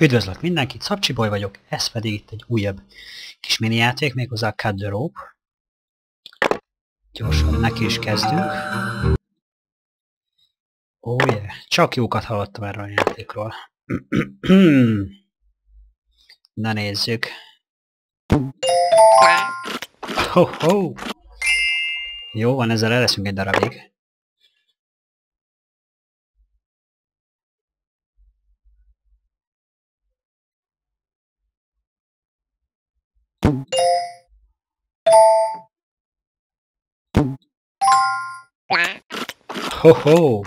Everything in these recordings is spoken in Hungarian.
Üdvözlök mindenkit, Szabcsiboly vagyok, ez pedig itt egy újabb kis mini játék, méghozzá Cut the Rope. Gyorsan neki is kezdünk. Oh yeah, csak jókat hallottam erről a játékról. Na nézzük. Ho, ho. Jó van, ezzel eleszünk egy darabig. Ho-ho!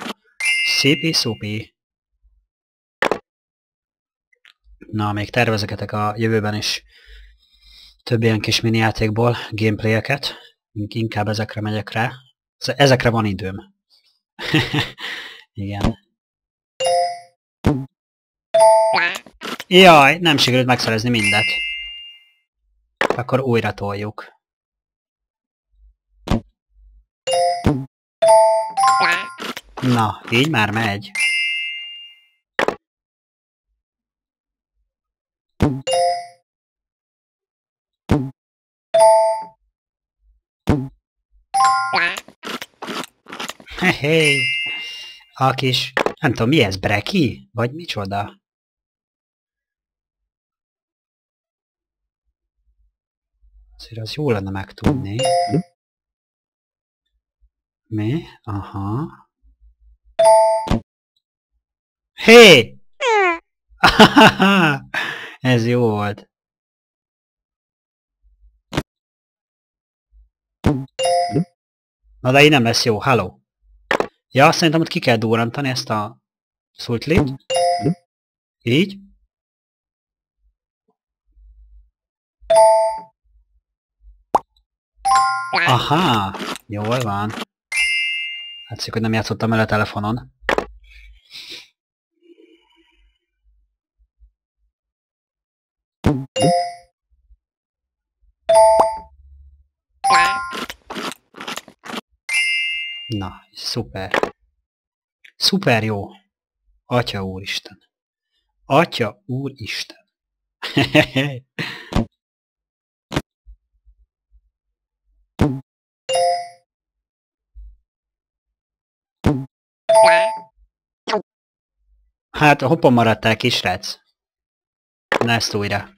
Szipi szupi. Na, még tervezeketek a jövőben is több ilyen kis mini játékból gameplayeket. Inkább ezekre megyek rá. Ezekre van időm. Igen. Jaj, nem sikerült megszerezni mindet. Akkor újra toljuk. Na, így már megy. Hé, a kis, nem tudom, mi ez, breki? Vagy micsoda? Azért az jó lenne megtudni. Mi? Aha. Hé! Ez jó volt. Na de így nem lesz jó, hello. Ja, szerintem ott ki kell durrantani ezt a szultlit. Így. Aha, jól van. Látszik, hogy nem játszottam el a telefonon. Na, szuper. Szuper jó. Atya úristen. Atya úristen. Hát, hoppon maradtál, kisrác. Na ezt újra.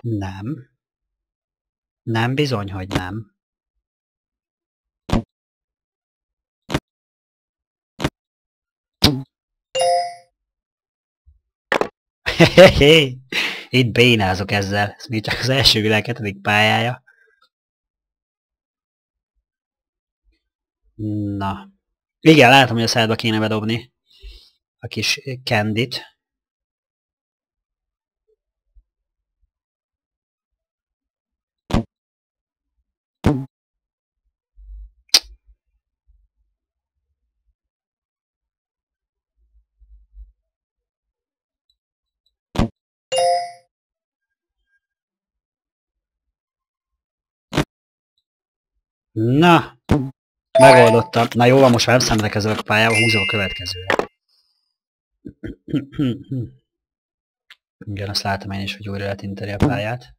Nem. Nem, bizony, hogy nem. itt bénázok ezzel. Ez még csak az első világ hetedik pályája. Na. Igen, látom, hogy a szádba kéne bedobni a kis kendit. Na, megoldottam. Na jó, most már nem szenvedek ezzel a pályával, húzom a következőre. Igen, azt látom én is, hogy újra lehet interi a pályát.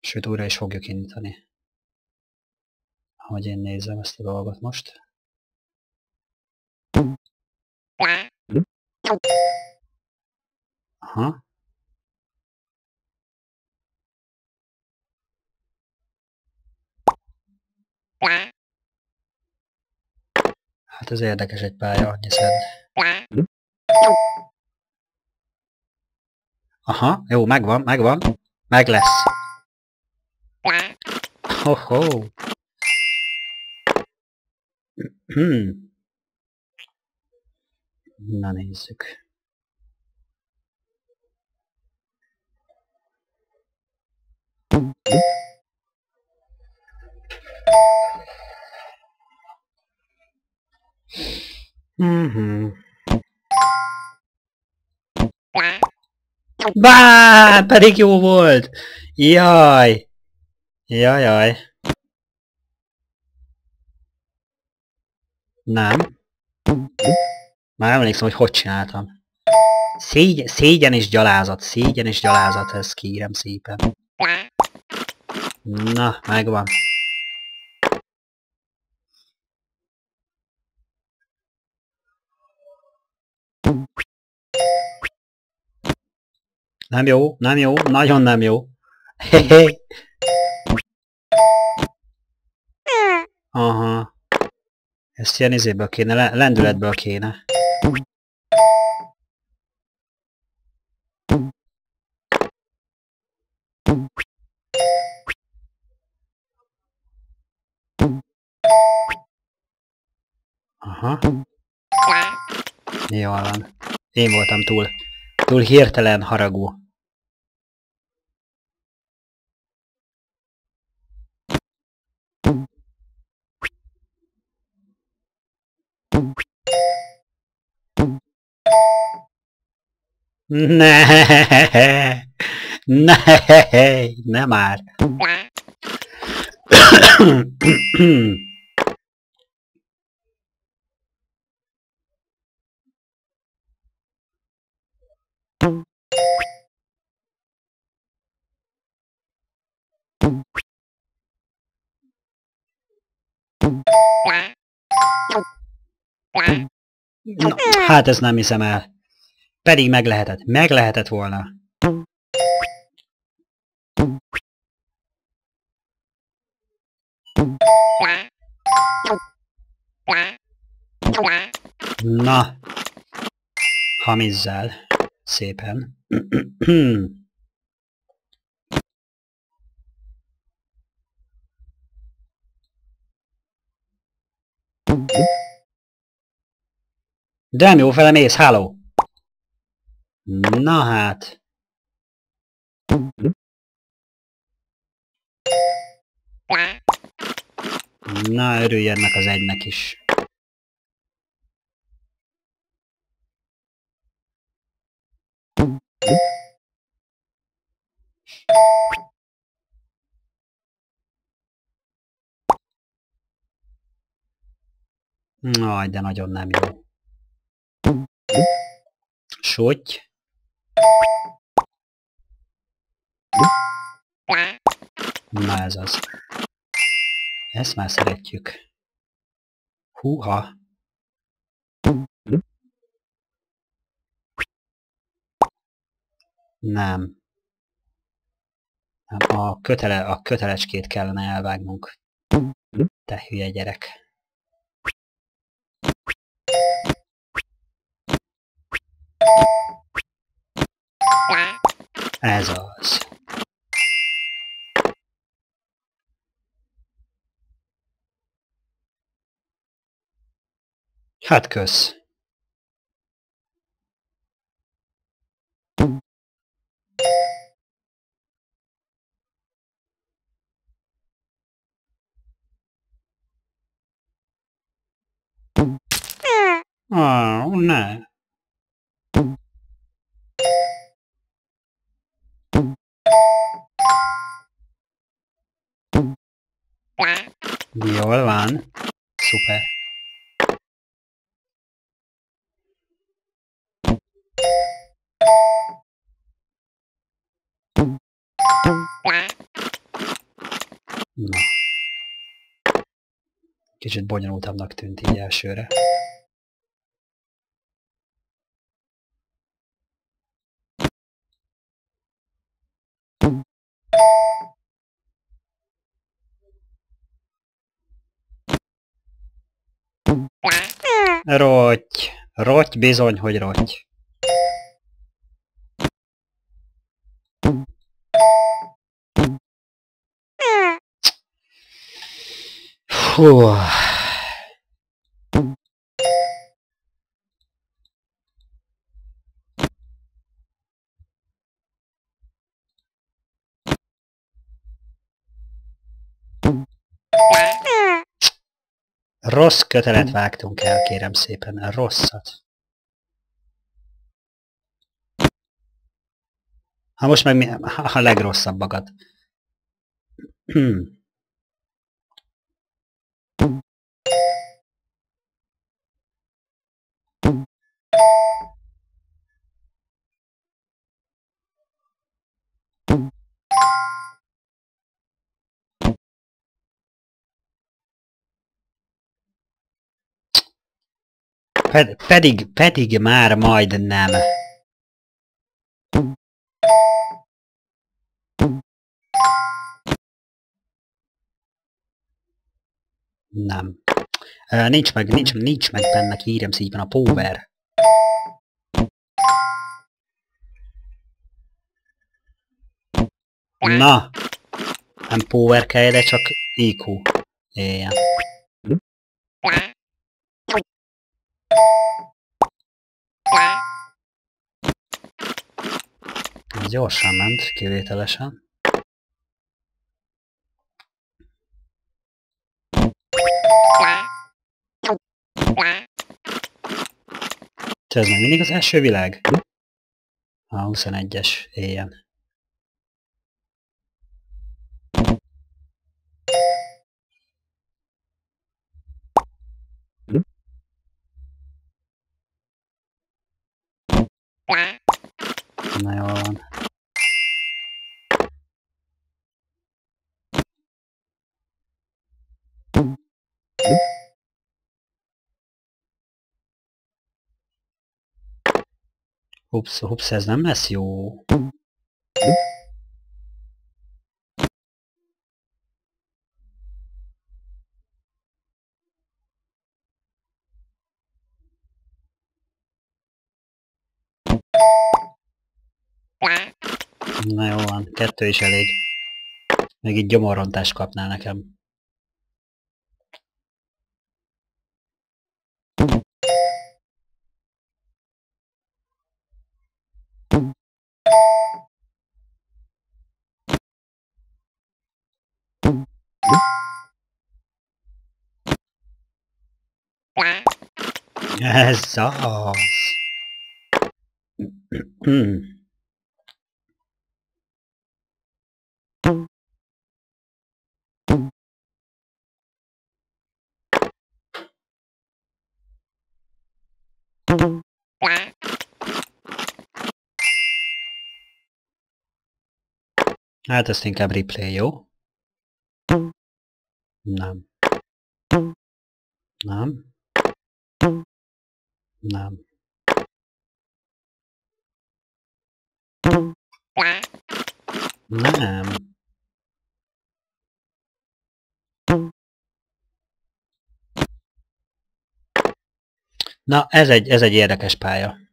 Sőt, újra is fogjuk indítani. Ahogy én nézem ezt a dolgot most. Aha. Hát ez érdekes egy pálya, szed. Aha, jó, megvan, megvan. Meg lesz. Ho-ho. Hmm. Na nézzük. Mhm. Bá, pedig jó volt! Jaj! Jaj. Nem. Már emlékszem, hogy hogy csináltam. Szégyen, szégyen és gyalázat, szégyen és gyalázat, ez kérem szépen. Na, megvan. Nem jó, nem jó, nagyon nem jó. Hehe. Aha. Ezt ilyen izéből kéne, le lendületből kéne. Aha. Jól van. Én voltam túl, túl hirtelen haragú. Ne, ne, ne már. Hát ezt nem hiszem el. Pedig meg lehetett, meg lehetett volna. Na, hamizzál szépen. De jó fele mész, háló! Na hát. Na, örülj ennek az egynek is. Aj, de nagyon nem jó. Sotty. Na ez az. Ezt már szeretjük. Húha. Nem. A, kötele, a kötelecskét kellene elvágnunk. Te hülye gyerek. Ez az. Hát kösz. Ah, ne. Jól van. Szuper. Na. Kicsit bonyolultabbnak tűnt így elsőre. Rotty. Rotty, bizony, hogy rotty. Hú. Rossz kötelet vágtunk el, kérem szépen. Rosszat. Ha most meg mi, a legrosszabbakat. Hmm. Ped pedig, pedig már majd nem. Nem. Uh, nincs meg, nincs, nincs meg benne, kérem szépen a power. Na! Nem power kell, de csak IQ. Éjjel. Gyorsan ment, kivételesen. Ez meg mindig az első világ? A 21-es éjjel. Na jól van. Ups, ups, ez nem lesz jó. Na jó van, kettő is elég. Meg így gyomorrontást kapnál nekem. Ez az. Hát ezt inkább replay, jó? Nem. Nem. Nem. Nem. Na, ez egy, ez egy érdekes pálya.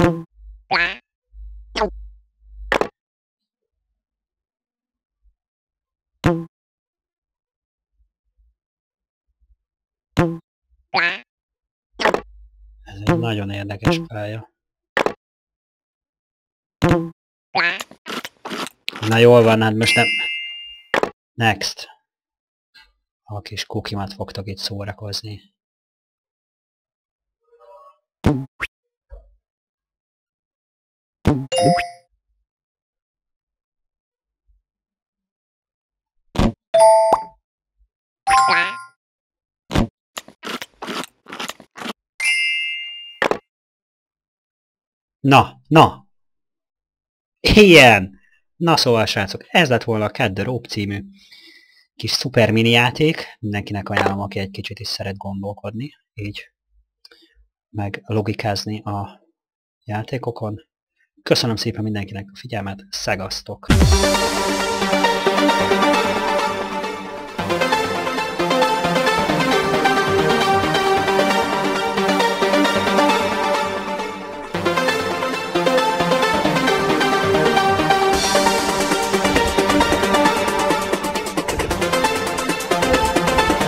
Ez egy nagyon érdekes pálya. Na jól van, hát most nem... Next. A kis kukimat fogtok itt szórakozni. Na, na! Ilyen! Na szóval, srácok, ez lett volna a Cat the Rope című kis szuper mini játék. Mindenkinek ajánlom, aki egy kicsit is szeret gondolkodni, így meg logikázni a játékokon. Köszönöm szépen mindenkinek a figyelmet, szegasztok!